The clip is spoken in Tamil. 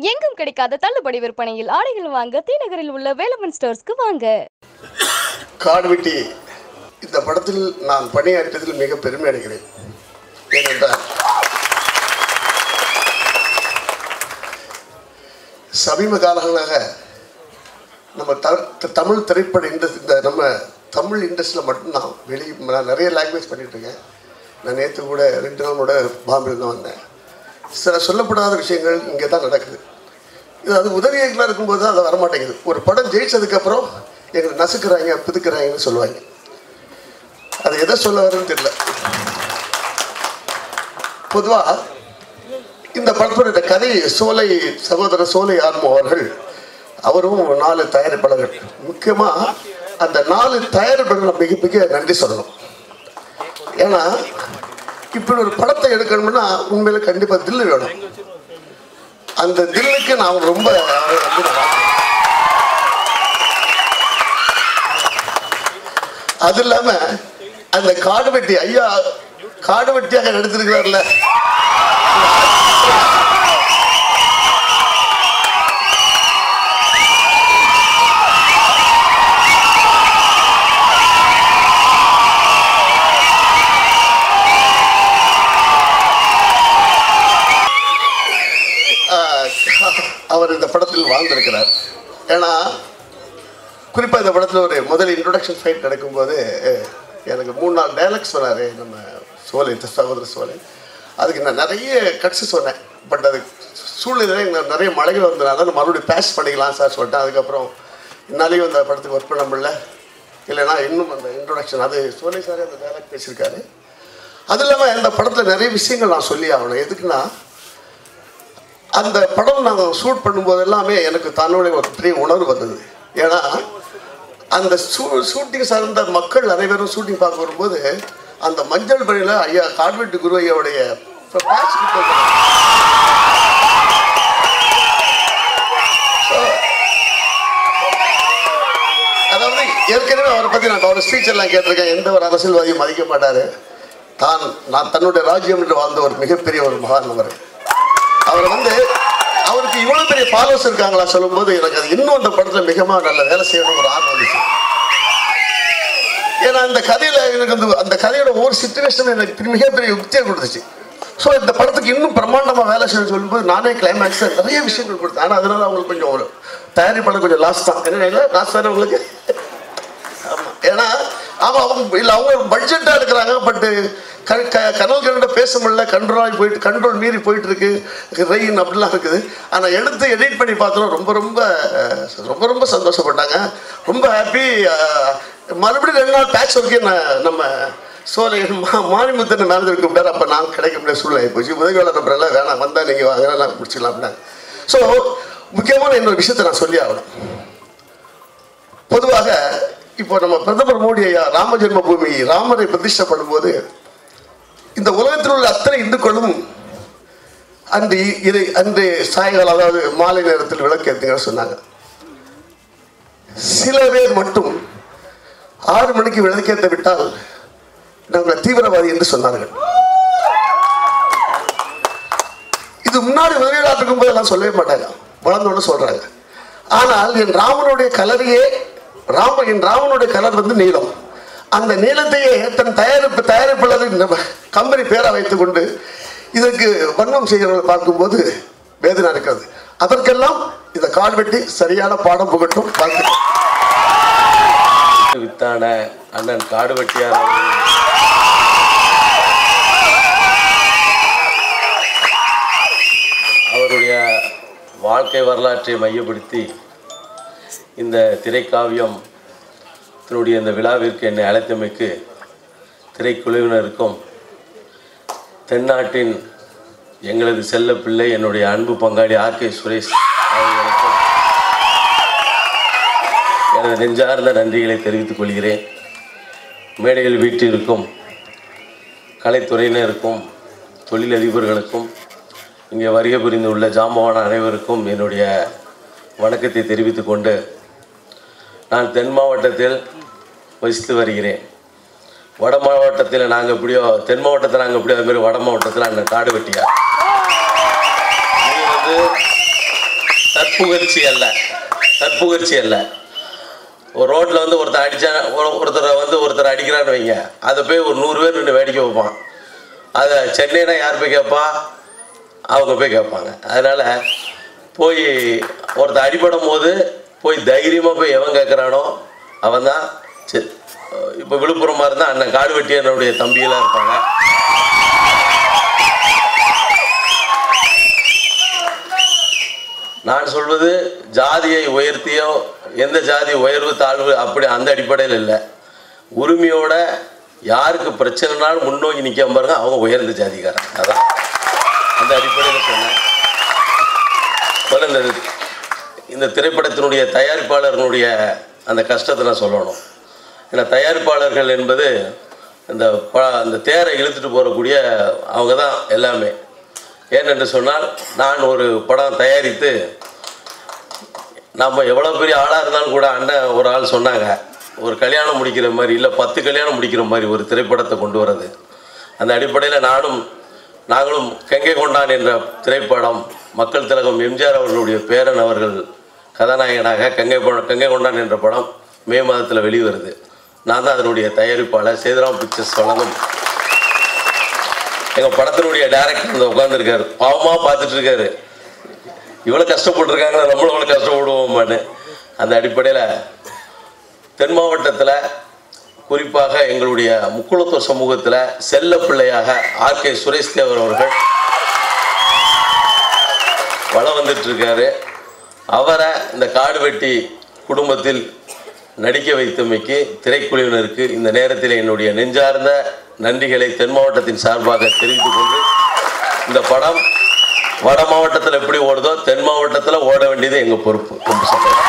எங்கும் கிடைக்காத தள்ளுபடி விற்பனையில் ஆடைகள் வாங்க தீநகரில் உள்ள வேலமன் ஸ்டோர்ஸ்க்கு வாங்க. காடுவெட்டி இந்த படத்தில் நான் பணியாற்றியதில் மிக பெருமை அடைகிறேன். ஏனென்றால் சமீப காலங்களாக நம்ம த தமிழ் திரைப்பட இண்டஸ்ட் இந்த நம்ம தமிழ் இண்டஸ்ட்ரியில் மட்டும்தான் வெளியே நான் நிறைய லாங்குவேஜ் பண்ணிகிட்ருக்கேன் நான் நேற்று கூட ரெண்டு நாளோட பாம்பேல தான் வந்தேன். சில சொல்லப்படாத விஷயங்கள் இங்கே தான் நடக்குது. இது அது உதவி இயக்குனராக இருக்கும்போது தான் அது வரமாட்டேங்குது. ஒரு படம் ஜெயிச்சதுக்கப்புறம் எங்களை நசுக்கிறாங்க புதுக்கிறாங்கன்னு சொல்லுவாங்க. அது எதை சொல்ல வரும்னு தெரியல. பொதுவாக இந்த படத்தோட கதை சோலை சகோதரர் சோலை ஆன்மோ அவர்கள் அவரும் நாலு தயாரிப்பாளர்கள். முக்கியமாக அந்த நாலு தயாரிப்பாளர்கள் மிக மிக நன்றி சொல்லணும். ஏன்னா இப்படி ஒரு படத்தை எடுக்கணும்னா உண்மையில கண்டிப்பாக தில்லு வேணும். அந்த தில்லுக்கு நான் ரொம்ப அது இல்லாம அந்த காடுவெட்டி ஐயா காடுவெட்டியாக எடுத்திருக்கிறார்ல அவர் இந்த படத்தில் வாழ்ந்திருக்கிறார். ஏன்னா குறிப்பாக இந்த படத்தில் ஒரு முதல் இன்ட்ரொடக்ஷன் ஃபைட் நடக்கும்போது எனக்கு மூணு நாள் டைலாக் சொன்னார் நம்ம சோலை இந்த சகோதர சோலை அதுக்கு நான் நிறைய கட்சி சொன்னேன். பட் அது சூழ்நிலை நிறைய மழைகள் வந்ததுனால நான் மறுபடியும் பேஷ் பண்ணிக்கலாம் சார் சொல்லிட்டேன் அதுக்கப்புறம் என்னாலையும் அந்த படத்துக்கு ஒர்க் பண்ண முடியல. இல்லைன்னா இன்னும் அந்த இன்ட்ரொடக்ஷன் அது சோலை சாரே அந்த டைலாக் பேசியிருக்காரு. அது இல்லாமல் இந்த படத்தில் நிறைய விஷயங்கள் நான் சொல்லி ஆகணும். எதுக்குன்னா அந்த படம் நாங்கள் ஷூட் பண்ணும்போது எல்லாமே எனக்கு தன்னுடைய ஒரு பெரிய உணர்வு வந்தது. ஏன்னா அந்த ஷூ ஷூட்டிங் சார்ந்த மக்கள் அனைவரும் ஷூட்டிங் பார்க்க வரும்போது அந்த மஞ்சள் பணியில் ஐயா கார்வெட்டு குரு ஐயாவுடைய அதாவது ஏற்கனவே அவரை பற்றி நான் அவர் ஸ்பீச் எல்லாம் கேட்டிருக்கேன். எந்த ஒரு அரசியல்வாதியும் மதிக்க மாட்டார். தான் நான் தன்னுடைய ராஜ்யம் என்று வாழ்ந்த ஒரு மிகப்பெரிய ஒரு மகான் அவர். அவர் வந்து அவருக்கு இவ்வளவு பெரிய ஃபாலோவர்ஸ் இருக்காங்களா சொல்லும்போது எனக்கு அது இன்னும் அந்த படத்துல மிகமா நல்ல வேலை செய்யணும் ஒரு ஆர்வம் வந்துச்சு. ஏன்னா அந்த கதையில எனக்கு அந்த அந்த கதையோட ஒவ்வொரு சுச்சுவேஷன் எனக்கு மிகப்பெரிய யுக்தியை கொடுத்துச்சு. ஸோ இந்த படத்துக்கு இன்னும் பிரம்மாண்டமாக வேலை செய்யணும் சொல்லும்போது நானே கிளைமேக்ஸ் நிறைய விஷயங்கள் கொடுத்தேன். ஆனால் அதனால அவங்களுக்கு கொஞ்சம் ஒரு தயாரிப்பாளர் கொஞ்சம் லாஸ் தான். என்ன இல்லை லாஸ் தானே உங்களுக்கு? ஆமா. ஏன்னா அவங்க அவங்க இல்லை அவங்க பட்ஜெட்டாக எடுக்கிறாங்க பட்டு க பேச முடியல கண்ட்ரோலாகி போயிட்டு கண்ட்ரோல் மீறி போயிட்டு இருக்கு ரெயின் அப்படிலாம் இருக்குது. ஆனால் எடுத்து எடிட் பண்ணி பார்த்தோம் ரொம்ப ரொம்ப ரொம்ப ரொம்ப சந்தோஷப்பட்டாங்க. ரொம்ப ஹாப்பி மறுபடியும் ரெண்டு நாள் பேட்ச் ஒர்க்கே நம்ம சோலை மா மாரிமுத்தன் மேனேஜர் கூப்பிட்டாரு அப்போ நான் கிடைக்க முடியாது சூழ்நிலை போச்சு. உதவியாளர் நம்பரெல்லாம் வேணாம் வந்தால் நீங்கள் வாங்க நான் முடிச்சிடலாம் அப்படின்னாங்க ஸோ முக்கியமான இன்னொரு விஷயத்தை நான் சொல்லி ஆகணும். பொதுவாக இப்போ நம்ம பிரதமர் மோடி ஐயா ராம பூமி ராமரை பிரதிஷ்டை பண்ணும்போது இந்த உலகத்தில் உள்ள அத்தனை இந்துக்களும் அன்று இதை அன்று சாயங்காலம் அதாவது மாலை நேரத்தில் விளக்கேற்றுங்கன்னு சொன்னாங்க. சில பேர் மட்டும் ஆறு மணிக்கு விளக்கேற்ற விட்டால் நாங்கள் தீவிரவாதி என்று சொன்னார்கள். இது முன்னாடி உதவியாளர் இருக்கும்போது எல்லாம் சொல்லவே மாட்டாங்க. வளர்ந்தோன்னு சொல்றாங்க. ஆனால் என் ராமனுடைய கலரையே ராம என் ராமனுடைய கலர் வந்து நீளம் அந்த நீளத்தையே தன் தயாரிப்பு தயாரிப்பாளர் நம்ம கம்பெனி பேரை வைத்துக்கொண்டு இதற்கு வண்ணம் செய்கிறவர்கள் பார்க்கும்போது வேதனை இருக்கிறது. அதற்கெல்லாம் இந்த கால் வெட்டி சரியான பாடம் புகட்டும். வாழ்த்துக்கள் வித்தான அண்ணன் காடுவெட்டியார் அவருடைய வாழ்க்கை வரலாற்றை மையப்படுத்தி இந்த திரைக்காவியம் தன்னுடைய இந்த விழாவிற்கு என்னை அழைத்தமைக்கு திரைக்குழுவினருக்கும் தென்னாட்டின் எங்களது செல்ல பிள்ளை என்னுடைய அன்பு பங்காளி ஆர் கே சுரேஷ் அவர்களுக்கும் எனது நெஞ்சார்ந்த நன்றிகளை தெரிவித்துக் கொள்கிறேன். மேடையில் வீட்டிற்கும் கலைத்துறையினருக்கும் தொழிலதிபர்களுக்கும் இங்கே வருகை புரிந்துள்ள ஜாம்பவான அனைவருக்கும் என்னுடைய வணக்கத்தை தெரிவித்துக்கொண்டு நான் தென் மாவட்டத்தில் வசித்து வருகிறேன். வட மாவட்டத்தில் நாங்கள் எப்படியோ தென் மாவட்டத்தில் நாங்கள் எப்படியோ அதுமாரி மாதிரி வட மாவட்டத்தில் அண்ணன் காடு வெட்டியார் இது வந்து தற்புகழ்ச்சி அல்ல. தற்புகழ்ச்சி அல்ல. ஒரு ரோட்டில் வந்து ஒருத்தர் அடித்தா ஒருத்தரை வந்து ஒருத்தர் அடிக்கிறான்னு வைங்க. அதை போய் ஒரு நூறு பேர் நின்று வேடிக்கை வைப்பான் அதை சென்னைனா யார் போய் கேட்பா? அவங்க போய் கேட்பாங்க. அதனால் போய் ஒருத்தர் அடிபடும் போது போய் தைரியமாக போய் எவன் கேட்குறானோ அவன் தான் சரி இப்போ விழுப்புரமாக இருந்தால் அண்ணன் காடு வெட்டியனுடைய தம்பியெல்லாம் இருப்பாங்க. நான் சொல்வது ஜாதியை உயர்த்தியோ எந்த ஜாதி உயர்வு தாழ்வு அப்படி அந்த அடிப்படையில் இல்லை. உரிமையோட யாருக்கு பிரச்சனைனாலும் முன்னோக்கி நிற்காம பாருங்க அவங்க உயர்ந்த ஜாதிக்காரன். அதான். அந்த அடிப்படையில் சொன்னேன். முதல்ல இந்த திரைப்படத்தினுடைய தயாரிப்பாளர்களுடைய அந்த கஷ்டத்தை நான் சொல்லணும். ஏன்னா தயாரிப்பாளர்கள் என்பது இந்த ப அந்த தேரை இழுத்துட்டு போகக்கூடிய அவங்க தான் எல்லாமே. ஏனென்று சொன்னால் நான் ஒரு படம் தயாரித்து நம்ம எவ்வளோ பெரிய ஆளாக இருந்தாலும் கூட அண்ணன் ஒரு ஆள் சொன்னாங்க ஒரு கல்யாணம் முடிக்கிற மாதிரி இல்லை பத்து கல்யாணம் முடிக்கிற மாதிரி ஒரு திரைப்படத்தை கொண்டு வர்றது. அந்த அடிப்படையில் நானும் நாங்களும் கங்கை கொண்டான் என்ற திரைப்படம் மக்கள் திலகம் எம்ஜிஆர் அவர்களுடைய பேரன் அவர்கள் கதாநாயகனாக கங்கை படம் கங்கை கொண்டான் என்ற படம் மே மாதத்தில் வெளிவருது. நான் தான் அதனுடைய தயாரிப்பாளர். சேதுராம் பிக்சர்ஸ் வழங்கும். எங்கள் படத்தினுடைய டேரக்டர் இந்த உட்காந்துருக்காரு பாவமாக பார்த்துட்டு இருக்காரு இவ்வளோ கஷ்டப்பட்டுருக்காங்க. நம்மளும் இவ்வளோ கஷ்டப்படுவோம்மான்னு அந்த அடிப்படையில் தென் மாவட்டத்தில் குறிப்பாக எங்களுடைய முக்குளத்துவ சமூகத்தில் செல்ல பிள்ளையாக ஆர் கே சுரேஷ் தேவர் அவர்கள் வளம் வந்துட்டு இருக்காரு அவரை இந்த காடு வெட்டி குடும்பத்தில் நடிக்க வைத்தமைக்கு திரைக்குழுவினருக்கு இந்த நேரத்தில் என்னுடைய நெஞ்சார்ந்த நன்றிகளை தென் மாவட்டத்தின் சார்பாக தெரிவித்துக் கொண்டு இந்த படம் வட மாவட்டத்தில் எப்படி ஓடுதோ தென் மாவட்டத்தில் ஓட வேண்டியது எங்கள் பொறுப்பு. ரொம்ப சந்தோஷம்